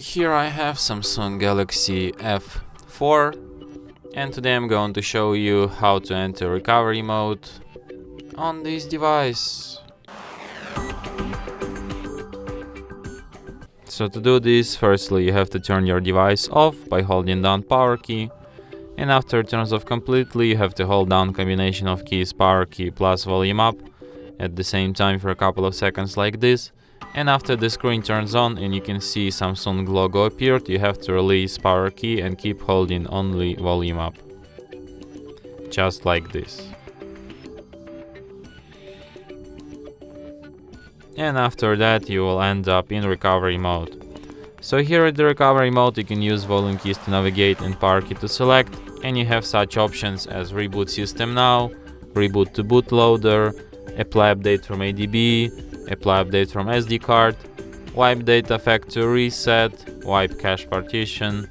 Here I have Samsung Galaxy F4 and today I'm going to show you how to enter recovery mode on this device. So to do this, firstly you have to turn your device off by holding down power key and after it turns off completely you have to hold down combination of keys power key plus volume up at the same time for a couple of seconds like this and after the screen turns on and you can see Samsung logo appeared, you have to release power key and keep holding only volume up. Just like this. And after that you will end up in recovery mode. So here at the recovery mode you can use volume keys to navigate and power key to select and you have such options as reboot system now, reboot to bootloader, apply update from ADB, apply update from SD card, wipe data factory reset, wipe cache partition,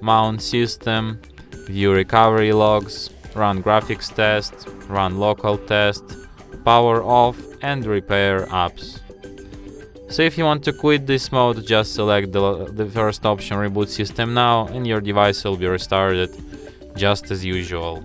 mount system, view recovery logs, run graphics test, run locale test, power off and repair apps. So if you want to quit this mode, just select the, the first option reboot system now and your device will be restarted just as usual.